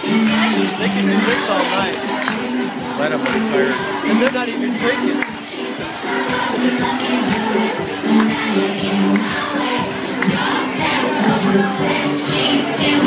They can do this all night. Let them get tired. And they're not even drinking. She's still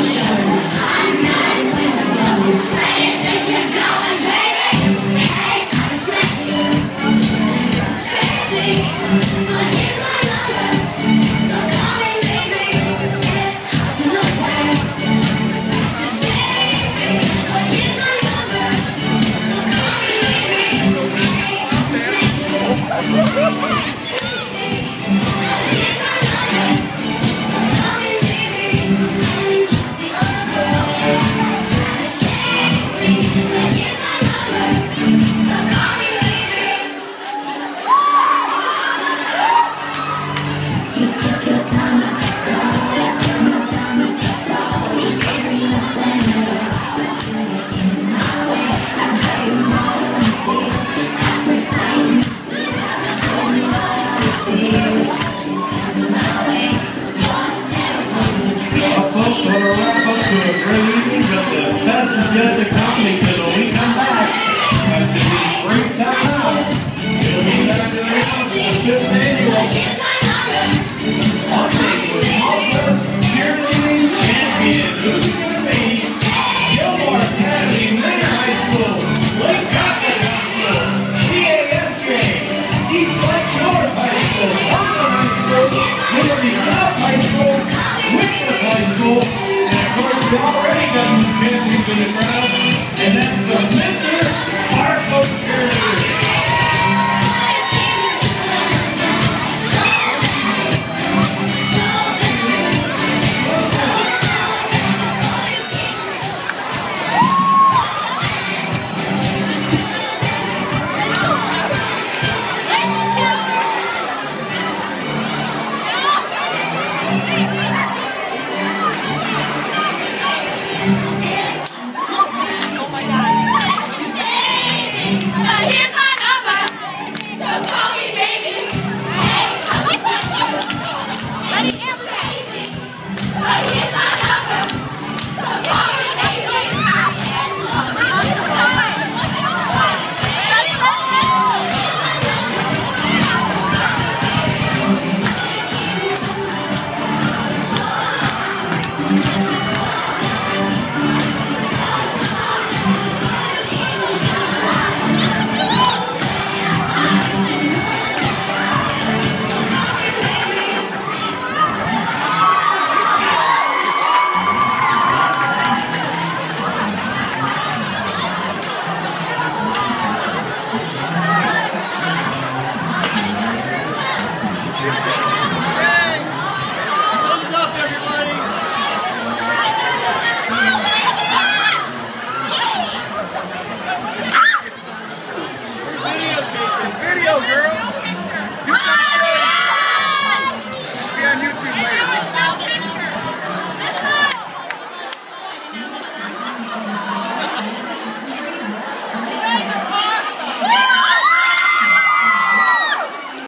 already got some dancing to the crowd, and that